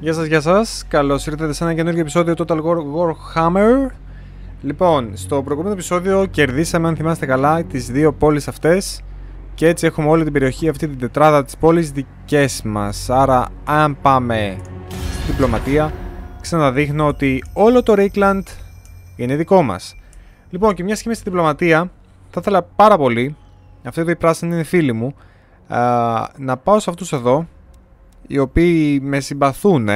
Γεια σας, γεια σας. Καλώς ήρθατε σε ένα καινούργιο επεισόδιο Total War Warhammer. Λοιπόν, στο προηγούμενο επεισόδιο κερδίσαμε, αν θυμάστε καλά, τις δύο πόλεις αυτές και έτσι έχουμε όλη την περιοχή αυτή την τετράδα της πόλης δικές μας. Άρα, αν πάμε στη διπλωματία, ξαναδείχνω ότι όλο το Rakeland είναι δικό μας. Λοιπόν, και μια και είμαι στη διπλωματία, θα ήθελα πάρα πολύ, αυτή εδώ η πράσινη είναι φίλη μου, α, να πάω σε αυτούς εδώ οι οποίοι με συμπαθούν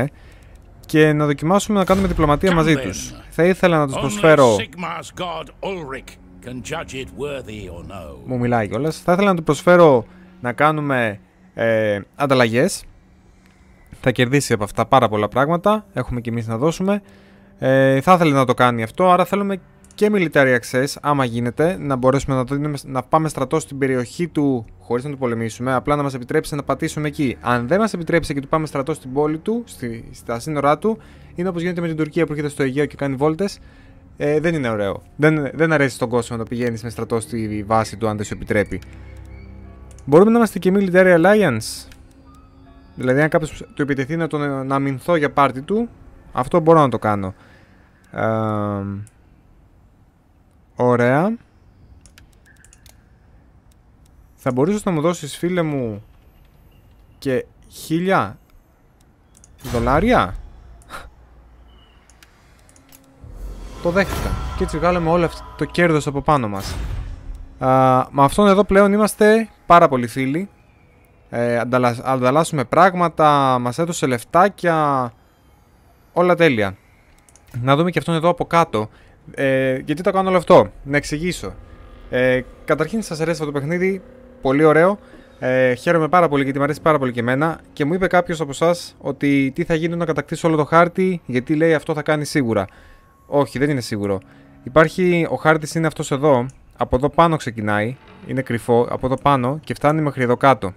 και να δοκιμάσουμε να κάνουμε διπλωματία μαζί τους. Θα ήθελα να τους προσφέρω... Μου μιλάει κιόλας. Θα ήθελα να του προσφέρω να κάνουμε ε, ανταλλαγές. Θα κερδίσει από αυτά πάρα πολλά πράγματα. Έχουμε κι εμείς να δώσουμε. Ε, θα ήθελε να το κάνει αυτό, άρα θέλουμε και military access, άμα γίνεται, να μπορέσουμε να, το, να πάμε στρατό στην περιοχή του χωρίς να του πολεμήσουμε, απλά να μας επιτρέψει να πατήσουμε εκεί. Αν δεν μας επιτρέψει και του πάμε στρατό στην πόλη του, στη, στα σύνορά του, είναι όπως γίνεται με την Τουρκία που έρχεται στο Αιγαίο και κάνει βόλτες. Ε, δεν είναι ωραίο. Δεν, δεν αρέσει στον κόσμο να πηγαίνεις με στρατό στη βάση του, αν δεν σου επιτρέπει. Μπορούμε να είμαστε και military alliance; Δηλαδή, αν κάποιος του επιτεθεί να, τον, να αμυνθώ για πάρτι του, αυτό μπορώ να το κάνω. Ε, Ωραία. Θα μπορούσες να μου δώσεις φίλε μου και χίλια δολάρια; το δέχτηκα. Και έτσι βγάλαμε όλο αυτό το κέρδος από πάνω μας. Α, με αυτόν εδώ πλέον είμαστε πάρα πολύ φίλοι. Ε, ανταλλάσσουμε πράγματα, μας έδωσε λεφτάκια, όλα τέλεια. Να δούμε και αυτόν εδώ από κάτω. Ε, γιατί το κάνω όλο αυτό, να εξηγήσω. Ε, καταρχήν σας αρέσει αυτό το παιχνίδι, πολύ ωραίο. Ε, χαίρομαι πάρα πολύ γιατί μου αρέσει πάρα πολύ και εμένα. Και μου είπε κάποιος από εσάς ότι τι θα γίνει να κατακτήσω όλο το χάρτη, γιατί λέει αυτό θα κάνει σίγουρα. Όχι, δεν είναι σίγουρο. Υπάρχει, ο χάρτης είναι αυτός εδώ. Από εδώ πάνω ξεκινάει. Είναι κρυφό. Από εδώ πάνω και φτάνει μέχρι εδώ κάτω.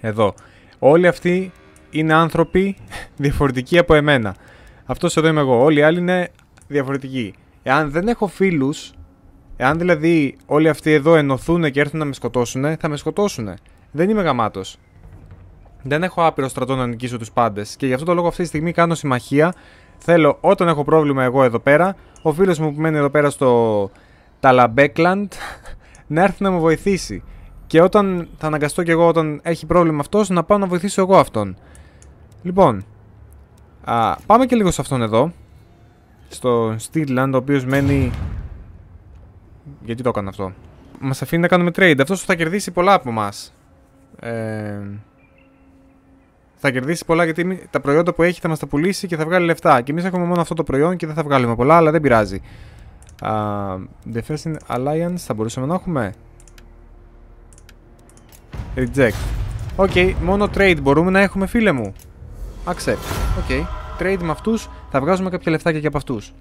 Εδώ. Όλοι αυτοί είναι άνθρωποι διαφορετικοί από εμένα. Αυτός εδώ είμαι εγώ. Όλοι οι άλλοι είναι διαφορετική. Εάν δεν έχω φίλους, εάν δηλαδή όλοι αυτοί εδώ ενωθούν και έρθουν να με σκοτώσουν, θα με σκοτώσουν. Δεν είμαι γαμάτος. Δεν έχω άπειρο στρατό να νικήσω τους πάντες. Και γι' αυτό το λόγο αυτή τη στιγμή κάνω συμμαχία. Θέλω όταν έχω πρόβλημα εγώ εδώ πέρα, ο φίλος μου που μένει εδώ πέρα στο Ταλαμπέκλαντ, να έρθει να με βοηθήσει. Και όταν θα αναγκαστώ κι εγώ όταν έχει πρόβλημα αυτός, να πάω να βοηθήσω εγώ αυτόν. Λοιπόν, α, πάμε και λίγο σε αυτόν εδώ στο Steelland, ο οποίος μένει... Γιατί το έκανα αυτό; Μας αφήνει να κάνουμε trade. Αυτός θα κερδίσει πολλά από εμά. Ε... Θα κερδίσει πολλά γιατί τα προϊόντα που έχει θα μας τα πουλήσει και θα βγάλει λεφτά. Και εμείς έχουμε μόνο αυτό το προϊόν και δεν θα βγάλουμε πολλά, αλλά δεν πειράζει. Uh, Defensive Alliance θα μπορούσαμε να έχουμε; Reject. OK, okay, μόνο trade μπορούμε να έχουμε φίλε μου. Accept. OK. Okay trade με αυτούς, θα βγάζουμε κάποια λεφτάκια και από αυτούς.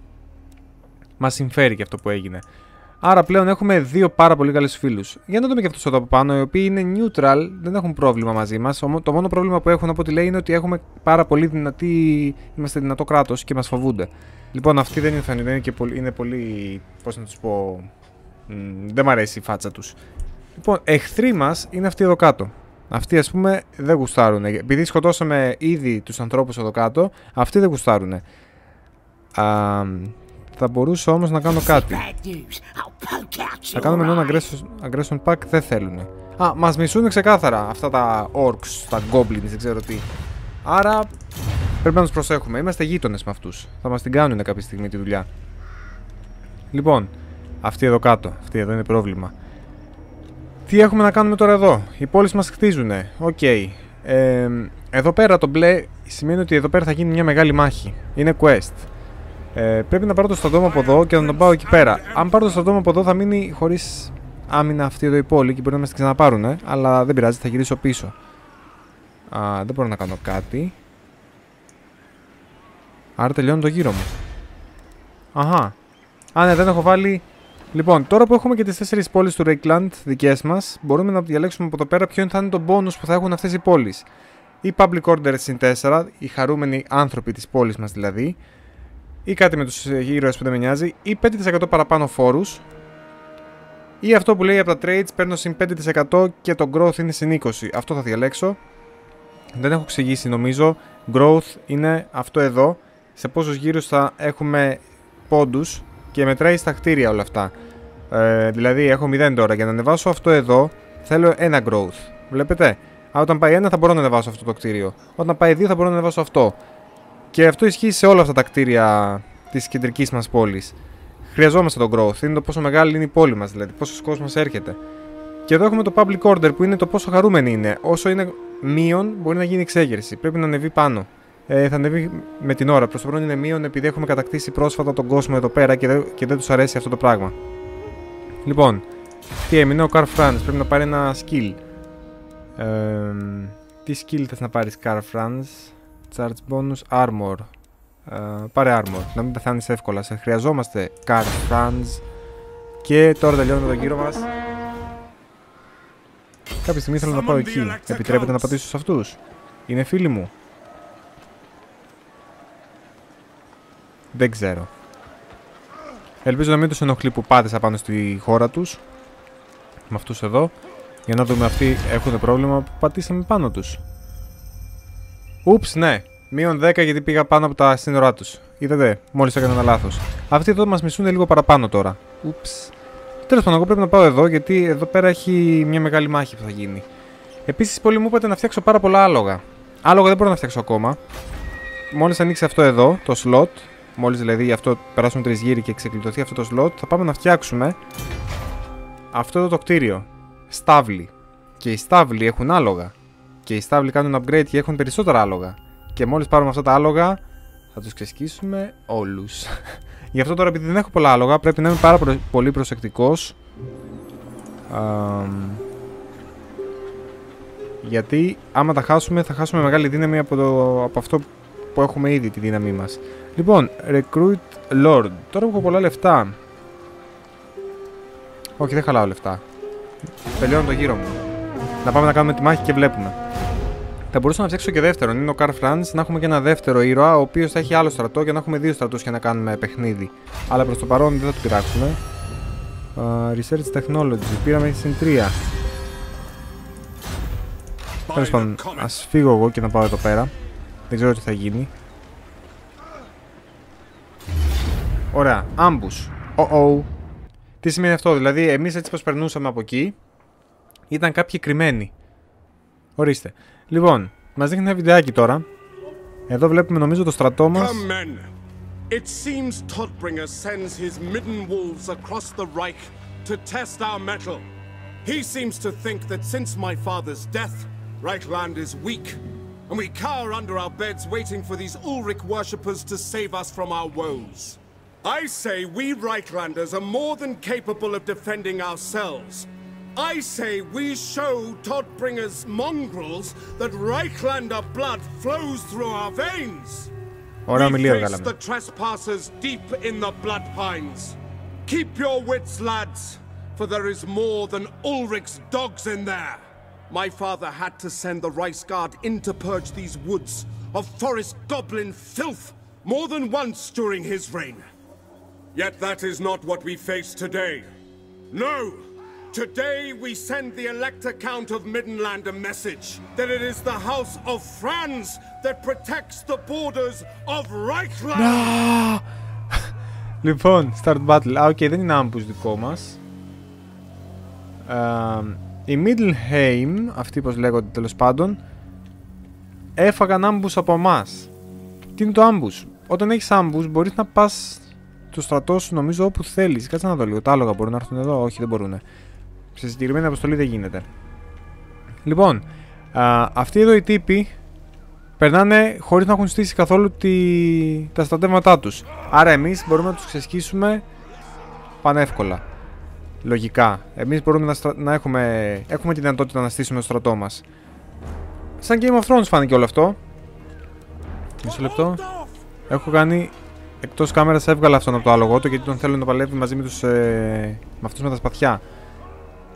Μας συμφέρει και αυτό που έγινε. Άρα πλέον έχουμε δύο πάρα πολύ καλούς φίλους. Για να δούμε και αυτούς εδώ από πάνω, οι οποίοι είναι neutral, δεν έχουν πρόβλημα μαζί μας. Το μόνο πρόβλημα που έχουν από ό,τι λέει είναι ότι έχουμε πάρα πολύ δυνατή. Είμαστε δυνατό κράτος και μας φοβούνται. Λοιπόν, αυτοί δεν είναι φανεροί, είναι, και πολύ, είναι πολύ. Πώς να τους πω. δεν μ' αρέσει η φάτσα τους. Λοιπόν, εχθροί μας είναι αυτοί εδώ κάτω. Αυτοί ας πούμε δεν γουστάρουν. Επειδή σκοτώσαμε ήδη τους ανθρώπους εδώ κάτω, αυτοί δεν γουστάρουν. θα μπορούσα όμως να κάνω κάτι. Θα κάνουμε έναν aggression, aggression pack, δεν θέλουν. Α, μας μισούν ξεκάθαρα αυτά τα orcs, τα goblins, δεν ξέρω τι. Άρα πρέπει να τους προσέχουμε. Είμαστε γείτονες με αυτούς. Θα μας την κάνουν κάποια στιγμή τη δουλειά. Λοιπόν, αυτοί εδώ κάτω. Αυτοί εδώ είναι πρόβλημα. Τι έχουμε να κάνουμε τώρα εδώ; Οι πόλεις μας χτίζουν. OK. Okay. Ε, εδώ πέρα το μπλε σημαίνει ότι εδώ πέρα θα γίνει μια μεγάλη μάχη. Είναι quest. Ε, πρέπει να πάρω το στρατό από εδώ και να τον πάω εκεί πέρα. Αν πάρω το στρατό από εδώ θα μείνει χωρίς άμυνα αυτή εδώ η πόλη και μπορεί να μας την ξαναπάρουν. Αλλά δεν πειράζει, θα γυρίσω πίσω. Α, δεν μπορώ να κάνω κάτι. Άρα τελειώνω το γύρο μου. Αχά. Α, ναι, δεν έχω βάλει Λοιπόν, τώρα που έχουμε και τις 4 πόλεις του Rakeland δικές μας, μπορούμε να διαλέξουμε από εδώ πέρα ποιο θα είναι το bonus που θα έχουν αυτές οι πόλεις. Ή Public Order συν 4, οι χαρούμενοι άνθρωποι της πόλης μας δηλαδή, ή κάτι με τους ήρωε που δεν με νοιάζει, ή 5% παραπάνω φόρου, ή αυτό που λέει από τα trades παίρνω συν 5% και το growth είναι συν 20. Αυτό θα διαλέξω. Δεν έχω εξηγήσει νομίζω. Growth είναι αυτό εδώ, σε πόσους γύρους θα έχουμε πόντους και μετράει στα κτίρια όλα αυτά. Ε, δηλαδή έχω 0 τώρα, για να ανεβάσω αυτό εδώ θέλω ένα growth. Βλέπετε, Α, όταν πάει ένα θα μπορώ να ανεβάσω αυτό το κτίριο. Όταν πάει δύο θα μπορώ να ανεβάσω αυτό. Και αυτό ισχύει σε όλα αυτά τα κτίρια της κεντρικής μας πόλης. Χρειαζόμαστε τον growth. Είναι το πόσο μεγάλη είναι η πόλη μας, δηλαδή πόσος κόσμος έρχεται. Και εδώ έχουμε το public order που είναι το πόσο χαρούμενοι είναι. Όσο είναι μείον, μπορεί να γίνει εξέγερση. Πρέπει να ανεβεί πάνω. Ε, θα ανεβεί με την ώρα. Προς το παρόν είναι μείον επειδή έχουμε κατακτήσει πρόσφατα τον κόσμο εδώ πέρα και δεν, και δεν τους αρέσει αυτό το πράγμα. Λοιπόν, τι έμεινε ο Car France. Πρέπει να πάρει ένα skill. Ε, τι skill θες να πάρεις Car France. Charge bonus armor. Ε, πάρε armor. Να μην πεθάνεις εύκολα. Σε χρειαζόμαστε Car France. Και τώρα τελειώνουμε τον γύρο μας. Κάποια στιγμή θέλω να πάω εκεί. Επιτρέπετε να πατήσω σε αυτούς. Είναι φίλοι μου. Δεν ξέρω. Ελπίζω να μην τους ενοχλεί που πάτησα πάνω στη χώρα τους. Με αυτούς εδώ. Για να δούμε αυτοί έχουν πρόβλημα που πατήσαμε πάνω τους. Ούψ, ναι. Μείον 10 γιατί πήγα πάνω από τα σύνορά τους. Είδατε, μόλις έκανα ένα λάθος. Αυτοί εδώ μας μισούν λίγο παραπάνω τώρα. Ούψ. Τέλος πάντων, εγώ πρέπει να πάω εδώ γιατί εδώ πέρα έχει μια μεγάλη μάχη που θα γίνει. Επίσης, πολύ μου είπατε να φτιάξω πάρα πολλά άλογα. Άλογα δεν μπορώ να φτιάξω ακόμα. Μόλις ανοίξει αυτό εδώ, το slot, μόλις δηλαδή αυτό περάσουν τρεις γύρι και ξεκλειδωθεί αυτό το slot, θα πάμε να φτιάξουμε αυτό εδώ το κτίριο. Στάβλοι. Και οι στάβλοι έχουν άλογα. Και οι στάβλοι κάνουν upgrade και έχουν περισσότερα άλογα. Και μόλις πάρουμε αυτά τα άλογα, θα τους ξεσκίσουμε όλους. Γι' αυτό τώρα επειδή δεν έχω πολλά άλογα πρέπει να είμαι πάρα πολύ προσεκτικός γιατί άμα τα χάσουμε θα χάσουμε μεγάλη δύναμη από, το, από αυτό που έχουμε ήδη τη δύναμή μας. Λοιπόν, Recruit Lord. Τώρα έχω πολλά λεφτά. Όχι, δεν χαλάω λεφτά. Τελειώνω το γύρο μου. Να πάμε να κάνουμε τη μάχη και βλέπουμε. Θα μπορούσα να φτιάξω και δεύτερον. Είναι ο Car France να έχουμε και ένα δεύτερο ήρωα, ο οποίος θα έχει άλλο στρατό και να έχουμε δύο στρατούς για να κάνουμε παιχνίδι. Αλλά προς το παρόν δεν θα του πειράξουμε. Uh, research Technology. Πήραμε στην 3. Τέλος πάντων, ας φύγω εγώ και να πάω εδώ πέρα. Δεν ξέρω τι θα γίνει. Ωραία, άμπους. Oh -oh. Τι σημαίνει αυτό, δηλαδή εμεί έτσι πω περνούσαμε από εκεί, ήταν κάποιοι κρυμμένοι. Ορίστε. Λοιπόν, μας δείχνει ένα βιντεάκι τώρα. Εδώ βλέπουμε νομίζω το στρατό μας. It seems Todbringer sends his midden wolves across the Reich to test our metal. He seems to think that since my father's death, Reichland is weak, and we cower under our beds waiting for these Ulrich worshippers to save us from our woes. I say we Reichlanders are more than capable of defending ourselves. I say we show Todbringer's mongrels that Reichlander blood flows through our veins. We face the trespassers deep in the blood pines. Keep your wits, lads, for there is more than Ulrich's dogs in there. My father had to send the Rice Guard in to purge these woods of forest goblin filth more than once during his reign. Yet that is not what we face today. No! Today we send the Elector Count of Middenland a message that it is the House of Franz that protects the borders of Reichland. No! λοιπόν, start battle. Α, οκ, okay, δεν είναι άμπους δικό μας. Uh, οι Middelheim, αυτοί πως λέγονται τέλο πάντων, έφαγαν άμπους από εμά. Τι είναι το άμπους. Όταν έχεις άμπους μπορείς να πας το στρατό σου νομίζω όπου θέλεις. Κάτσε να δω λίγο. Τα άλογα μπορούν να έρθουν εδώ; Όχι, δεν μπορούν. Σε συγκεκριμένη αποστολή δεν γίνεται. Λοιπόν, α, αυτοί εδώ οι τύποι περνάνε χωρίς να έχουν στήσει καθόλου τη... τα στρατεύματά τους. Άρα εμείς μπορούμε να τους ξεσκίσουμε πανεύκολα. Λογικά. Εμείς μπορούμε να, να έχουμε... έχουμε τη δυνατότητα να στήσουμε το στρατό μας. Σαν Game of Thrones φάνηκε όλο αυτό. Μισό λεπτό. Έχω κάνει... Εκτός κάμερας έβγαλα αυτόν από το άλογο του γιατί τον θέλω να παλεύει μαζί με, τους, ε, με αυτούς με τα σπαθιά.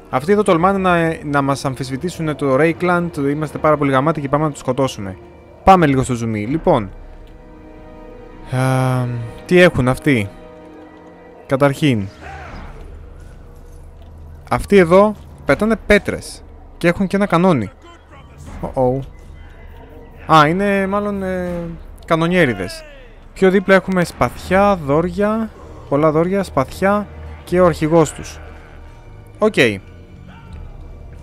Αυτοί εδώ τολμάνε να, να μας αμφισβητήσουν το Raycland, είμαστε πάρα πολύ γαμάτοι και πάμε να τους σκοτώσουμε. Πάμε λίγο στο zoom. Λοιπόν, α, τι έχουν αυτοί; Καταρχήν, αυτοί εδώ πετάνε πέτρες και έχουν και ένα κανόνι. Oh -oh. Α, είναι μάλλον ε, κανονιέριδες. Πιο δίπλα έχουμε σπαθιά, δόρια, πολλά δόρια, σπαθιά και ο αρχηγός τους. OK. Okay.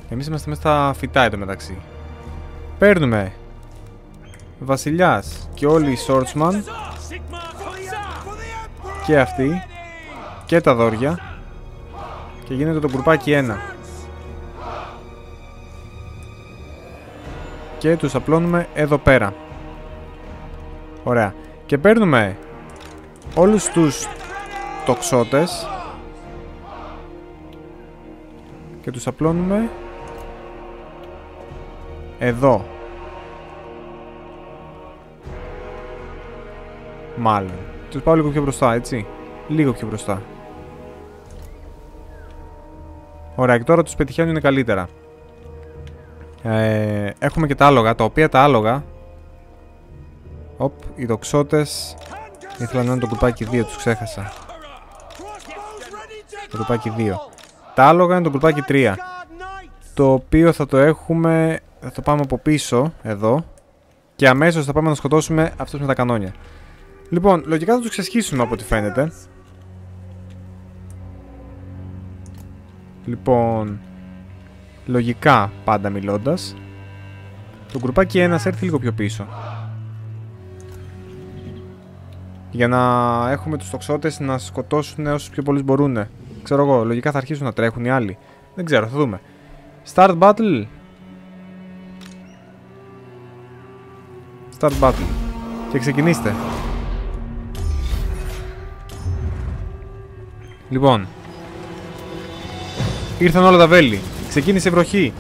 Εμείς είμαστε μέσα στα φυτά εδώ μεταξύ. Παίρνουμε βασιλιάς και όλοι οι swordsmen και αυτοί και τα δόρια και γίνεται το κουρπάκι 1. Και τους απλώνουμε εδώ πέρα. Ωραία. Και παίρνουμε όλους τους τοξότες και τους απλώνουμε εδώ. Μάλλον. Τους πάω λίγο πιο μπροστά, έτσι. Λίγο πιο μπροστά. Ωραία, και τώρα τους πετυχαίνουν καλύτερα. Ε, έχουμε και τα άλογα, τα οποία τα άλογα... Οπ, οι δοξότες... Ήθελα να είναι το κουπάκι 2, τους ξέχασα. Το κουπάκι 2. Τα άλογα είναι το κουπάκι 3. Το οποίο θα το έχουμε... Θα το πάμε από πίσω, εδώ. Και αμέσως θα πάμε να σκοτώσουμε αυτούς με τα κανόνια. Λοιπόν, λογικά θα τους ξεσχίσουμε από ό,τι φαίνεται. Λοιπόν, λογικά πάντα μιλώντας, το γκρουπάκι 1 έρθει λίγο πιο πίσω. Για να έχουμε τους τοξότες να σκοτώσουν όσους πιο πολλούς μπορούν. Ξέρω εγώ, λογικά θα αρχίσουν να τρέχουν οι άλλοι. Δεν ξέρω, θα δούμε. Start battle. Start battle. Και ξεκινήστε. Λοιπόν. Ήρθαν όλα τα βέλη. Ξεκίνησε η βροχή.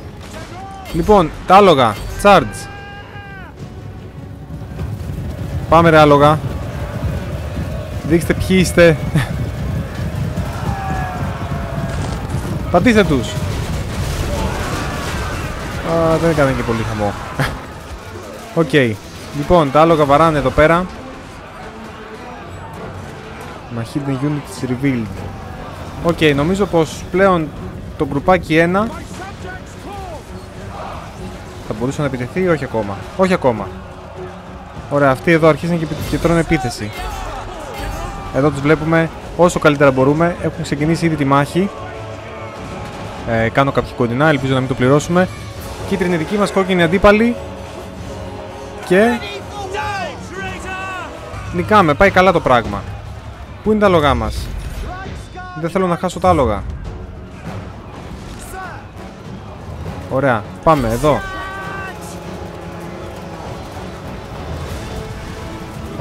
Λοιπόν, τα άλογα. Charge. Πάμε ρε άλογα. Δείξτε ποιοι είστε. Πατήστε τους. Α, δεν έκανε και πολύ χαμό. OK. Okay. Λοιπόν, τα άλογα βαράνε εδώ πέρα. My hidden unit is revealed. OK, okay, νομίζω πως πλέον το γκρουπάκι 1 θα μπορούσε να επιτεθεί ή όχι ακόμα. Όχι ακόμα. Ωραία, αυτοί εδώ αρχίζουν και, και τρώνε επίθεση. Εδώ τους βλέπουμε όσο καλύτερα μπορούμε. Έχουν ξεκινήσει ήδη τη μάχη. Ε, κάνω κάποια κοντινά, ελπίζω να μην το πληρώσουμε. Κίτρινη δική μας κόκκινη αντίπαλη. Και... Νικάμε, πάει καλά το πράγμα. Πού είναι τα λογά μας; Δεν θέλω να χάσω τα άλογα. Ωραία. Πάμε εδώ.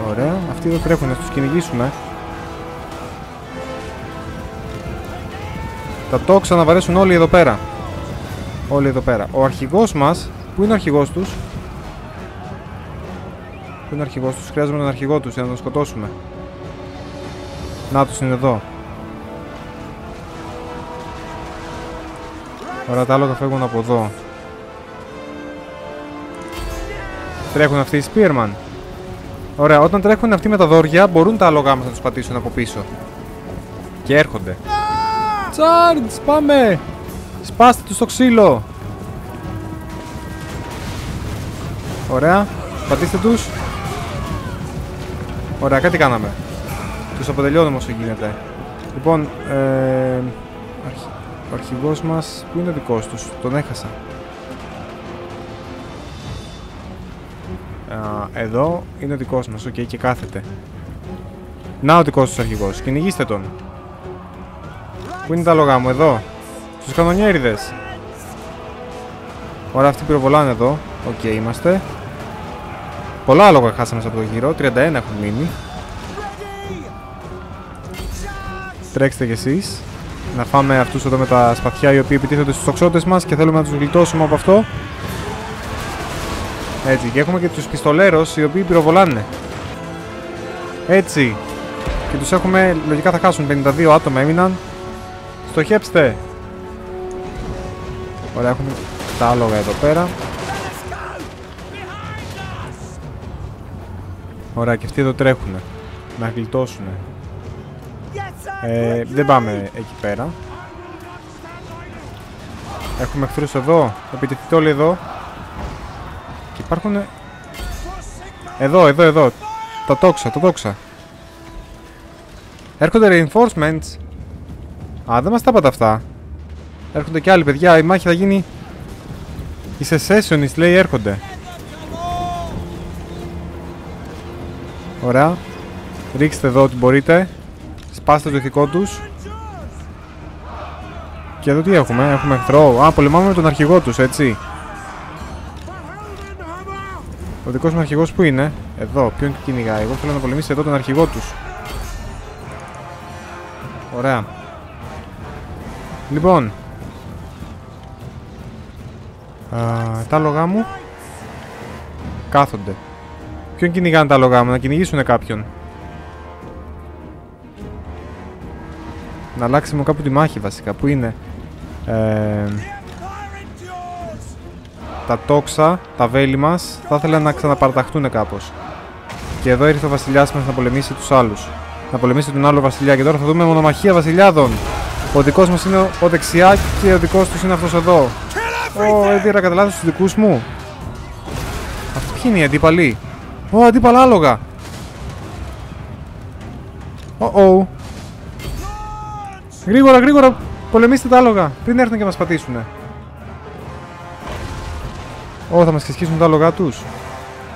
Ωραία. Αυτοί εδώ τρέχουν. Να τους κυνηγήσουμε. Τα τόξα να βαρέσουν όλοι εδώ πέρα. Όλοι εδώ πέρα. Ο αρχηγός μας... Πού είναι ο αρχηγός τους; Πού είναι ο αρχηγός τους; Χρειάζομαι τον αρχηγό τους για να τον σκοτώσουμε. Να τους είναι εδώ. Ωραία, τα άλογα φεύγουν από εδώ. Τρέχουν αυτοί οι Spearman. Ωραία, όταν τρέχουν αυτοί με τα δόρια, μπορούν τα άλογα μας να τους πατήσουν από πίσω. Και έρχονται. Charge, πάμε! Σπάστε τους στο ξύλο! Ωραία, πατήστε τους. Ωραία, κάτι κάναμε. Τους αποτελειώνουμε όσο γίνεται. Λοιπόν, ε, ο αρχηγός μας, πού είναι ο δικός τους, τον έχασα. Α, εδώ είναι ο δικός μας, OK, okay, και κάθεται. Να ο δικός τους αρχηγός, κυνηγήστε τον. Πού είναι τα άλογά μου, εδώ; Στους κανονιέριδες. Ωραία, αυτοί πυροβολάνε εδώ. OK, okay, είμαστε. Πολλά άλογα χάσαμε από το γύρο, 31 έχουν μείνει. Τρέξτε κι εσείς να φάμε αυτούς εδώ με τα σπαθιά οι οποίοι επιτίθενται στους τοξότες μας και θέλουμε να τους γλιτώσουμε από αυτό. Έτσι, και έχουμε και τους πιστολέρους οι οποίοι πυροβολάνε. Έτσι. Και τους έχουμε, λογικά θα χάσουν 52 άτομα έμειναν. Στοχέψτε. Ωραία, έχουμε τα άλογα εδώ πέρα. Ωραία, και αυτοί εδώ τρέχουνε. Να γλιτώσουνε. Ε, δεν πάμε εκεί πέρα. Έχουμε εχθρούς εδώ. Επιτεθείτε όλοι εδώ. Και υπάρχουν Εδώ, εδώ, εδώ. Τα τόξα, τα τόξα. Έρχονται reinforcements. Α, δεν μας τα είπατε αυτά. Έρχονται και άλλοι παιδιά. Η μάχη θα γίνει... Οι secessionists λέει έρχονται. Ωραία. Ρίξτε εδώ ό,τι μπορείτε. Σπάστε το ηθικό τους. Και εδώ τι έχουμε, έχουμε εχθρό. Α, πολεμάμε με τον αρχηγό τους, έτσι. Ο δικός μου αρχηγός που είναι, εδώ, ποιον κυνηγάει; Εγώ θέλω να πολεμήσει εδώ τον αρχηγό τους. Ωραία. Λοιπόν. Α, τα άλογα μου κάθονται. Ποιον κυνηγάνε τα άλογα μου, να κυνηγήσουν κάποιον; Να αλλάξουμε κάπου τη μάχη βασικά. Πού είναι; Ε, τα τόξα, τα βέλη μας, θα ήθελα να ξαναπαραταχτούν κάπως. Και εδώ ήρθε ο βασιλιάς μας να πολεμήσει τους άλλους. Να πολεμήσει τον άλλο βασιλιά. Και τώρα θα δούμε μονομαχία βασιλιάδων. Ο δικός μας είναι ο δεξιά και ο δικός τους είναι αυτός εδώ. Ω, έδιρα κατά λάθος τους δικούς μου. Αυτοί ποιοι είναι οι αντίπαλοι; Ω, αντίπαλα άλογα. Ω, ω. Γρήγορα, γρήγορα, πολεμήστε τα άλογα. Πριν έρθουν και μας πατήσουνε. Ω, θα μας ξεσχίσουν τα άλογα τους.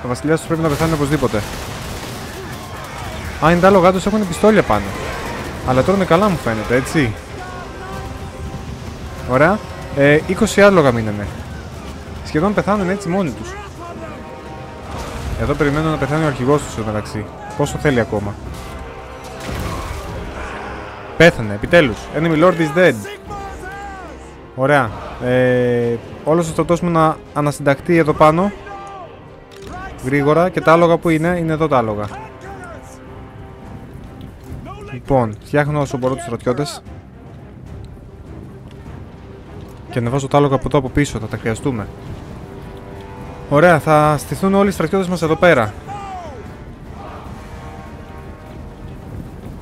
Τα βασιλιά τους πρέπει να πεθάνουν οπωσδήποτε. Α, είναι τα άλογα τους έχουν πιστόλια πάνω. Αλλά τώρα είναι καλά μου φαίνεται, έτσι. Ωραία. Ε, 20 άλογα μείνανε. Σχεδόν πεθάνουν έτσι μόνοι τους. Εδώ περιμένω να πεθάνει ο αρχηγός τους μεταξύ. Πόσο θέλει ακόμα. Πέθανε, επιτέλους. Enemy Lord is dead. Ωραία. Ε, όλος ο στρατός μου να ανασυνταχθεί εδώ πάνω. Γρήγορα. Και τα άλογα που είναι, είναι εδώ τα άλογα. Λοιπόν, φτιάχνω όσο μπορώ τους στρατιώτες. Και ανεβάζω τα άλογα από εδώ από πίσω, θα τα χρειαστούμε. Ωραία, θα στηθούν όλοι οι στρατιώτες μας εδώ πέρα.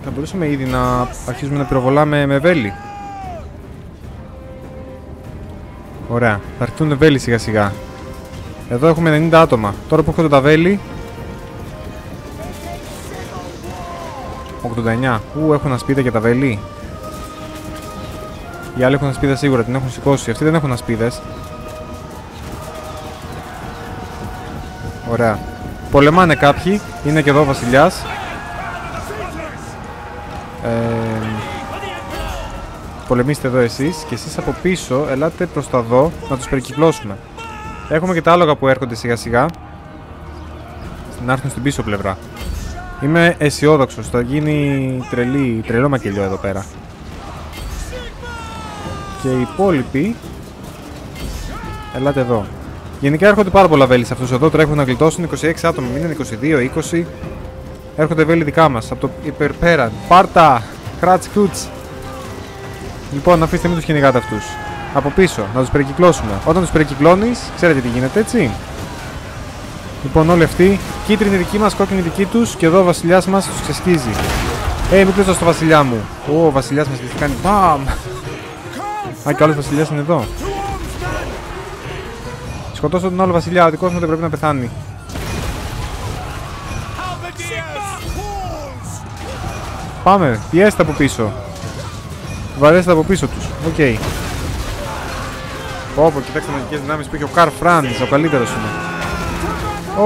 Θα μπορούσαμε ήδη να αρχίσουμε να πυροβολάμε με βέλη. Ωραία, θα έρθουν βέλη σιγά σιγά. Εδώ έχουμε 90 άτομα. Τώρα που έχω τα βέλη... 89. Ού, έχουν ασπίδα για τα βέλη. Οι άλλοι έχουν ασπίδα σίγουρα, την έχουν σηκώσει. Αυτοί δεν έχουν ασπίδες. Ωραία. Πολεμάνε κάποιοι. Είναι και εδώ ο βασιλιάς. Ε, πολεμήστε εδώ εσείς και εσείς από πίσω ελάτε προς τα δω να τους περικυκλώσουμε. Έχουμε και τα άλογα που έρχονται σιγά σιγά. Να έρθουν στην πίσω πλευρά. Είμαι αισιόδοξος. Θα γίνει τρελή, τρελό μακελιό εδώ πέρα. Και οι υπόλοιποι. Ελάτε εδώ. Γενικά έρχονται πάρα πολλά βέλη σε αυτούς εδώ. Τρέχουν να γλιτώσουν 26 άτομα. Είναι 22, 20. Έρχονται βέλη δικά μας από το υπερπέραν. Πάρτα! Κράτ κούτ. Λοιπόν, αφήστε μην τους κυνηγάτε αυτούς. Από πίσω, να τους περικυκλώσουμε. Όταν τους περικυκλώνεις, ξέρετε τι γίνεται, έτσι. Λοιπόν, όλοι αυτοί, κίτρινη δική μας, κόκκινη δική τους και εδώ ο βασιλιάς μας τους ξεσκίζει. Ε, μην κλείσω στο βασιλιά μου. Ω, ο βασιλιάς μας τι κάνει. Μπαμ! Α, και άλλος βασιλιάς είναι εδώ. Σκοτώσω τον άλλο βασιλιά, ο δικός μου δεν πρέπει να πεθάνει. Πάμε, πιέστε από πίσω. Βαρέστε από πίσω τους. OK. Okay. Πω, κοιτάξτε μαγικές δυνάμεις που έχει ο Karl Franz, ο καλύτερος είναι.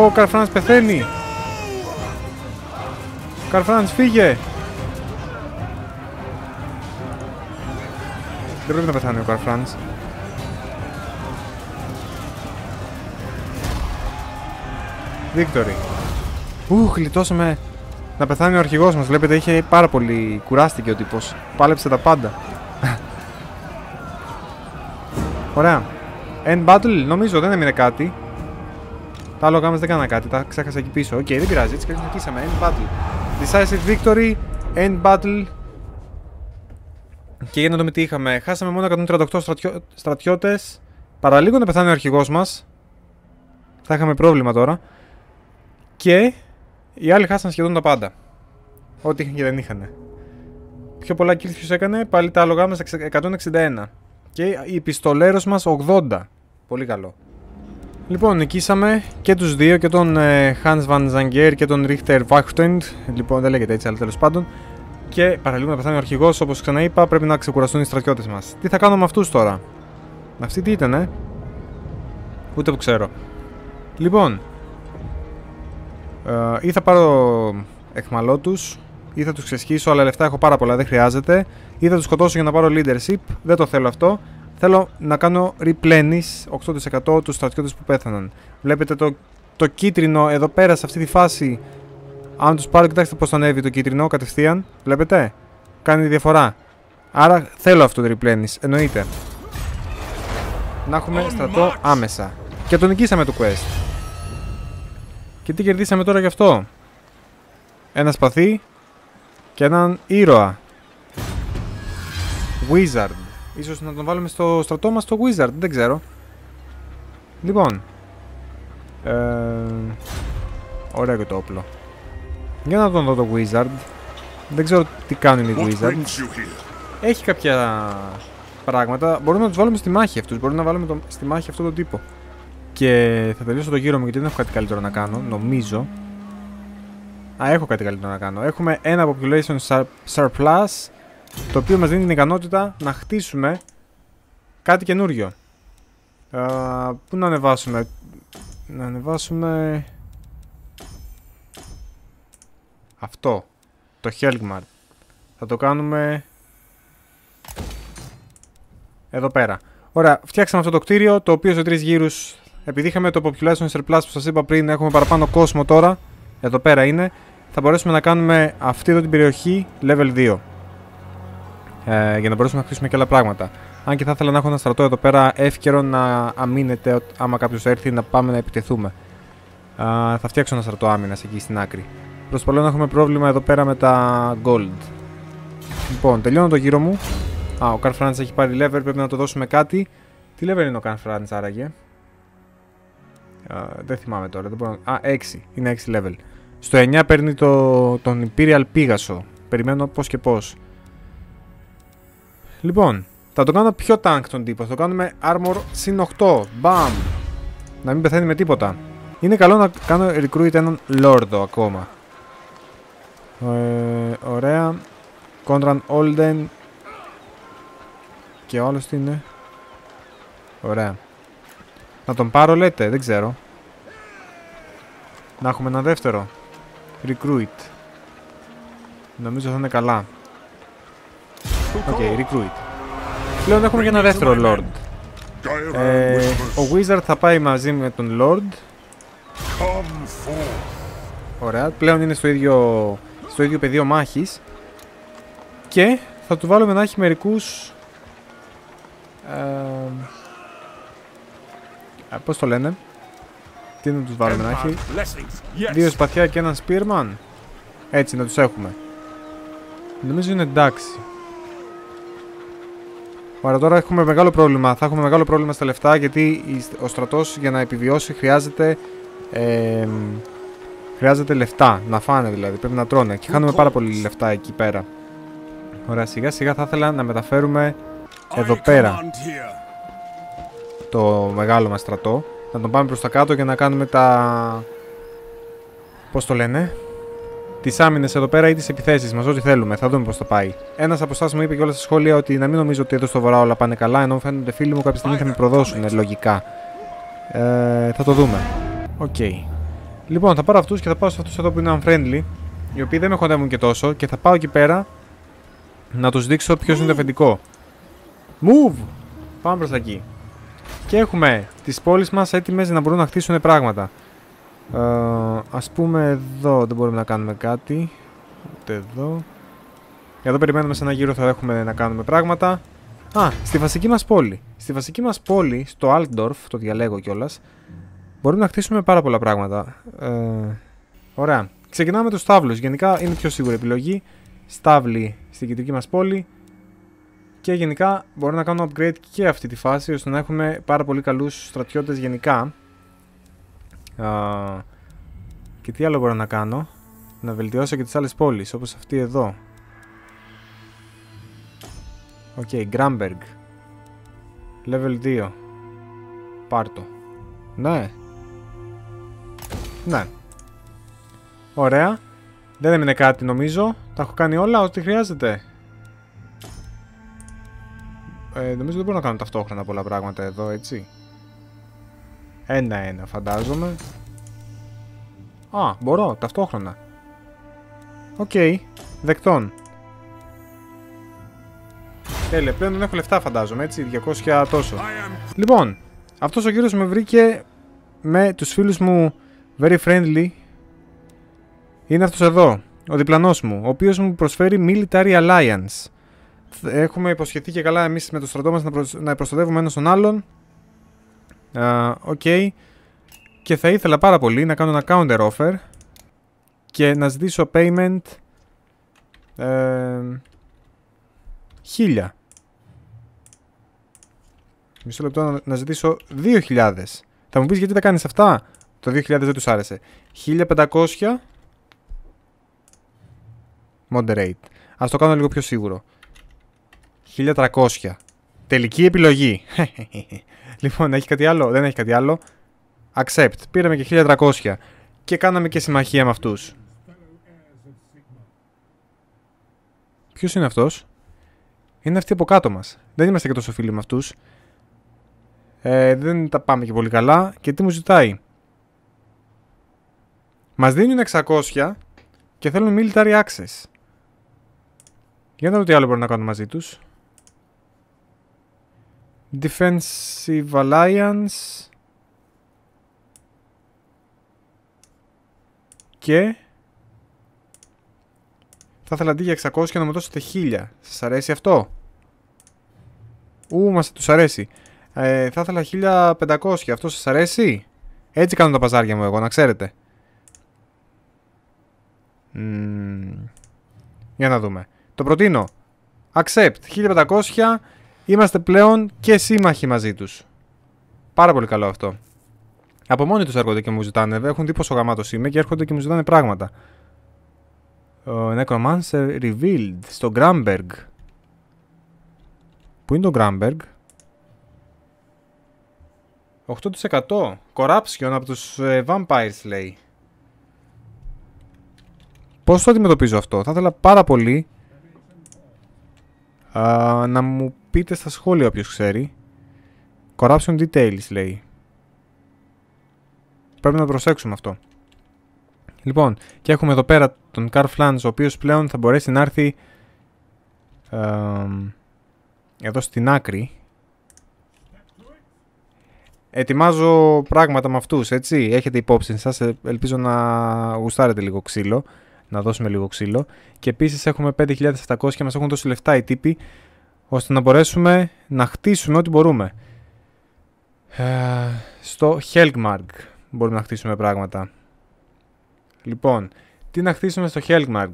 Ο Karl Franz πεθαίνει. Karl Franz, φύγε. Δεν πρέπει να πεθάνει ο Karl Franz. Victory. Ου, γλιτώσαμε να πεθάνει ο αρχηγός μας. Βλέπετε, είχε πάρα πολύ... Κουράστηκε ο τύπος. Πάλεψε τα πάντα. Ωραία. End battle, νομίζω δεν έμεινε κάτι. Τα άλογα μας δεν κάνανε κάτι, τα ξέχασα εκεί πίσω. OK, okay, δεν πειράζει, έτσι κι αλλιώς νικήσαμε. End battle. Decisive victory, end battle. Και για να δούμε τι είχαμε. Χάσαμε μόνο 138 στρατιώ... στρατιώτες. Παραλίγο να πεθάνει ο αρχηγός μας. Θα είχαμε πρόβλημα τώρα. Και οι άλλοι χάσαν σχεδόν τα πάντα. Ό,τι είχαν και δεν είχαν. Πιο πολλά kills ποιος έκανε, πάλι τα άλογα μας 161. Και η πιστολέρος μας 80. Πολύ καλό. Λοιπόν, νικήσαμε και τους δύο, και τον ε, Hans van Zanger και τον Richter Wachtend. Λοιπόν, δεν λέγεται έτσι, αλλά τέλος πάντων. Και παραλίγο να πεθάνει ο αρχηγός, όπως ξαναείπα, πρέπει να ξεκουραστούν οι στρατιώτες μας. Τι θα κάνω με αυτούς τώρα; Αυτή τι ήταν, ε; Ούτε που ξέρω. Λοιπόν, ε, ή θα πάρω εχμαλώτους, ή θα τους ξεσχίσω, αλλά λεφτά έχω πάρα πολλά, δεν χρειάζεται. Ή θα τους σκοτώσω για να πάρω leadership, δεν το θέλω αυτό. Θέλω να κάνω replenish 8% τους στρατιώτες που πέθαναν. Βλέπετε το, το κίτρινο εδώ πέρα σε αυτή τη φάση. Αν τους πάρω, κοιτάξτε πώς θα ανέβει το κίτρινο κατευθείαν. Βλέπετε; Κάνει διαφορά. Άρα θέλω αυτό το replenish. Εννοείται. Να έχουμε στρατό άμεσα. Και το νικήσαμε το quest. Και τι κερδίσαμε τώρα γι' αυτό; Ένα σπαθί και έναν ήρωα. Wizard. Ίσως να τον βάλουμε στο στρατό μας το Wizard, δεν ξέρω. Λοιπόν. Ε, ωραίο και το όπλο. Για να τον δω το Wizard. Δεν ξέρω τι κάνουν οι Wizard. Έχει κάποια πράγματα. Μπορούμε να τους βάλουμε στη μάχη αυτούς. Μπορούμε να βάλουμε το, στη μάχη αυτό τον τύπο. Και θα τελειώσω το γύρο μου γιατί δεν έχω κάτι καλύτερο να κάνω, νομίζω. Α, έχω κάτι καλύτερο να κάνω. Έχουμε ένα population surplus, το οποίο μας δίνει την ικανότητα να χτίσουμε κάτι καινούριο. πού να ανεβάσουμε; Να ανεβάσουμε... Αυτό. Το Helgmar. Θα το κάνουμε... Εδώ πέρα. Ωραία, φτιάξαμε αυτό το κτίριο, το οποίο σε τρεις γύρους επειδή είχαμε το population surplus που σας είπα πριν, έχουμε παραπάνω κόσμο τώρα, εδώ πέρα είναι, θα μπορέσουμε να κάνουμε αυτή εδώ την περιοχή level 2. Ε, για να μπορέσουμε να χτίσουμε και άλλα πράγματα. Αν και θα ήθελα να έχω ένα στρατό εδώ πέρα εύκαιρο να αμήνεται άμα κάποιος έρθει να πάμε να επιτεθούμε. Ε, θα φτιάξω ένα στρατό άμυνας εκεί στην άκρη. Προσπαθώ να έχουμε πρόβλημα εδώ πέρα με τα gold. Λοιπόν, τελειώνω το γύρο μου. Α, ο Car France έχει πάρει level, πρέπει να το δώσουμε κάτι. Τι level είναι ο Car France άραγε; Δεν θυμάμαι τώρα. Δεν μπορώ... Α, 6. Είναι 6 level. Στο 9 παίρνει το, τον Imperial Pegaso. Περιμένω πώς και πώς. Λοιπόν, θα το κάνω πιο tank τον τύπο. Θα το κάνουμε armor συν 8. Μπαμ. Να μην πεθαίνει με τίποτα. Είναι καλό να κάνω recruit έναν Lord ακόμα. Ε, ωραία. Conran Olden. Και ο άλλος τι είναι; Ωραία. Να τον πάρω λέτε, δεν ξέρω. Να έχουμε ένα δεύτερο. Recruit. Νομίζω θα είναι καλά. OK, okay, recruit. Πλέον έχουμε και ένα δεύτερο Lord. Ε, ο Wizard θα πάει μαζί με τον Lord. Ωραία, πλέον είναι στο ίδιο, στο ίδιο πεδίο μάχης. Και θα του βάλουμε να έχει μερικούς... Ε, Πώς το λένε. Τι να τους βάλουμε να έχει; Δύο σπαθιά και έναν Spearman. Έτσι να τους έχουμε. Νομίζω είναι εντάξει. Ωραία, τώρα έχουμε μεγάλο πρόβλημα. Θα έχουμε μεγάλο πρόβλημα στα λεφτά γιατί ο στρατός για να επιβιώσει χρειάζεται ε, χρειάζεται λεφτά. Να φάνε δηλαδή. Πρέπει να τρώνε. Και χάνουμε πάρα πολύ λεφτά εκεί πέρα. Ωραία, σιγά σιγά θα ήθελα να μεταφέρουμε εδώ πέρα το μεγάλο μας στρατό. Να τον πάμε προς τα κάτω για να κάνουμε τα... Πώς το λένε; Τις άμυνες εδώ πέρα ή τις επιθέσεις μας, ό,τι θέλουμε. Θα δούμε πώς θα πάει. Ένας από εσάς μου είπε κιόλας στα σχόλια ότι να μην νομίζω ότι εδώ στο βορρά όλα πάνε καλά, ενώ φαίνονται φίλοι μου κάποια στιγμή θα με προδώσουν λογικά. Ε, θα το δούμε. OK. Okay. Λοιπόν, θα πάρω αυτούς και θα πάω σε αυτούς εδώ που είναι unfriendly, οι οποίοι δεν με χωνεύουν και τόσο, και θα πάω εκεί πέρα να τους δείξω ποιος είναι το αφεντικό. Move! Πάμε προς εκεί. Και έχουμε τις πόλεις μας έτοιμες να μπορούν να χτίσουν πράγματα. Ε, ας πούμε εδώ δεν μπορούμε να κάνουμε κάτι. Ούτε εδώ. Εδώ περιμένουμε σε ένα γύρο θα έχουμε να κάνουμε πράγματα. Α, στη βασική μας πόλη. Στη βασική μας πόλη, στο Altdorf, το διαλέγω κιόλας. Μπορούμε να χτίσουμε πάρα πολλά πράγματα. Ε, ωραία. Ξεκινάμε με τους στάβλους. Γενικά είναι πιο σίγουρη επιλογή. Στάβλοι στην κεντρική μας πόλη. Και γενικά μπορώ να κάνω upgrade και αυτή τη φάση ώστε να έχουμε πάρα πολύ καλούς στρατιώτες γενικά. και τι άλλο μπορώ να κάνω; Να βελτιώσω και τις άλλες πόλεις όπως αυτή εδώ. OK, okay, Level 2. Πάρτο. Ναι, Ναι. Ωραία. Δεν έμεινε κάτι νομίζω. Τα έχω κάνει όλα ό,τι χρειάζεται. Ε, νομίζω δεν μπορώ να κάνω ταυτόχρονα πολλά πράγματα εδώ, έτσι. Ένα-ένα φαντάζομαι. Α, μπορώ, ταυτόχρονα. OK, okay, δεκτόν. Τέλεια, πλέον δεν έχω λεφτά φαντάζομαι, έτσι, 200 τόσο. Λοιπόν, αυτός ο κύριος με βρήκε με τους φίλους μου very friendly. Είναι αυτός εδώ, ο διπλανός μου, ο οποίος μου προσφέρει Military Alliance. Έχουμε υποσχεθεί και καλά εμείς με το στρατό μας να, προσ... να προστατεύουμε ένας τον άλλον. OK. Uh, Και θα ήθελα πάρα πολύ να κάνω ένα counter offer και να ζητήσω payment ε, χίλια. Μισό λεπτό να, να ζητήσω 2.000. Θα μου πεις γιατί τα κάνεις αυτά; Το 2.000 δεν τους άρεσε. 1.500 moderate. Ας το κάνω λίγο πιο σίγουρο. 1300. Τελική επιλογή. λοιπόν, έχει κάτι άλλο; Δεν έχει κάτι άλλο. Accept. Πήραμε και 1300. Και κάναμε και συμμαχία με αυτούς. Ποιος είναι αυτός; Είναι αυτοί από κάτω μας. Δεν είμαστε και τόσο φίλοι με αυτούς. Ε, δεν τα πάμε και πολύ καλά. Και τι μου ζητάει; Μας δίνουν 600 και θέλουν military access. Για να δω τι άλλο μπορεί να κάνω μαζί τους. Defensive Alliance. Και... Θα ήθελα αντί για 600 να μου δώσετε 1000. Σας αρέσει αυτό; Ού, μας τους αρέσει. Ε, θα ήθελα 1500. Αυτό σας αρέσει; Έτσι κάνω τα παζάρια μου εγώ, να ξέρετε. Για να δούμε. Το προτείνω. Accept. 1500 Είμαστε πλέον και σύμμαχοι μαζί τους. Πάρα πολύ καλό αυτό. Από μόνοι τους έρχονται και μου ζητάνε. Έχουν δει πόσο γαμάτος είμαι και έρχονται και μου ζητάνε πράγματα. Ο Necromancer Revealed στο Gramberg. Πού είναι το Gramberg? 8% Corruption από τους ε, Vampires λέει. Πώς το αντιμετωπίζω αυτό; Θα ήθελα πάρα πολύ να μου πείτε στα σχόλια όποιος ξέρει. Corruption details λέει. Πρέπει να το προσέξουμε αυτό. Λοιπόν, και έχουμε εδώ πέρα τον Carl Flans, ο οποίος πλέον θα μπορέσει να έρθει εδώ στην άκρη. Ετοιμάζω πράγματα με αυτούς, έτσι. Έχετε υπόψη σας, ε, ελπίζω να γουστάρετε λίγο ξύλο. Να δώσουμε λίγο ξύλο. Και επίσης έχουμε 5.700 και μας έχουν δώσει λεφτά οι τύποι ώστε να μπορέσουμε να χτίσουμε ό,τι μπορούμε. Ε, στο Helgmark μπορούμε να χτίσουμε πράγματα. Λοιπόν, τι να χτίσουμε στο Helgmark.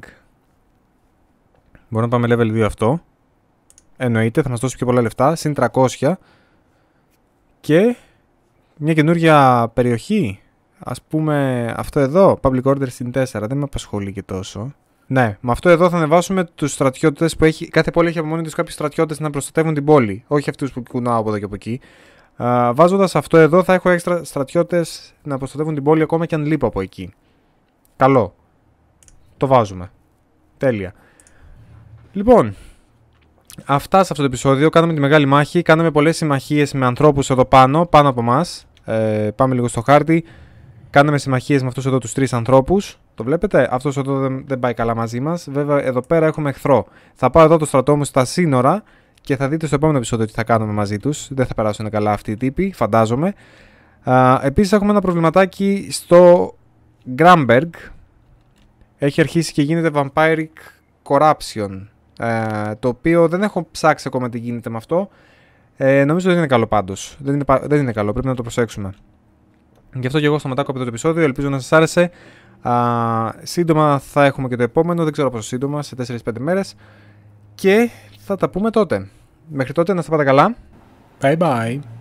Μπορούμε να πάμε level 2 αυτό. Εννοείται, θα μας δώσει πιο πολλά λεφτά. Συν 300. Και μια καινούργια περιοχή. Ας πούμε αυτό εδώ, Public Order στην 4. Δεν με απασχολεί και τόσο. Ναι, με αυτό εδώ θα ανεβάσουμε τους στρατιώτες που έχει. Κάθε πόλη έχει από μόνοι τους κάποιους στρατιώτες να προστατεύουν την πόλη. Όχι αυτούς που κουνάω από εδώ και από εκεί. Βάζοντας αυτό εδώ θα έχω έξτρα στρατιώτες να προστατεύουν την πόλη ακόμα και αν λείπω από εκεί. Καλό. Το βάζουμε. Τέλεια. Λοιπόν, αυτά σε αυτό το επεισόδιο. Κάναμε τη μεγάλη μάχη. Κάναμε πολλές συμμαχίες με ανθρώπους εδώ πάνω, πάνω από εμά. Ε, πάμε λίγο στο χάρτη. Κάναμε συμμαχίες με αυτούς εδώ τους τρεις ανθρώπους. Το βλέπετε, αυτός εδώ δεν, δεν πάει καλά μαζί μας. Βέβαια, εδώ πέρα έχουμε εχθρό. Θα πάω εδώ το στρατό μου στα σύνορα και θα δείτε στο επόμενο επεισόδιο τι θα κάνουμε μαζί τους. Δεν θα περάσουν καλά αυτοί οι τύποι, φαντάζομαι. Επίσης, έχουμε ένα προβληματάκι στο Γκράμπεργκ. Έχει αρχίσει και γίνεται Vampiric Corruption. Ε, το οποίο δεν έχω ψάξει ακόμα τι γίνεται με αυτό. Ε, νομίζω δεν είναι καλό πάντως. Δεν είναι, δεν είναι καλό, πρέπει να το προσέξουμε. Γι' αυτό και εγώ σταματάω από το επεισόδιο. Ελπίζω να σας άρεσε. Α, σύντομα θα έχουμε και το επόμενο, δεν ξέρω πόσο σύντομα, σε 4-5 μέρες. Και θα τα πούμε τότε. Μέχρι τότε να είστε πάντα καλά. Bye bye.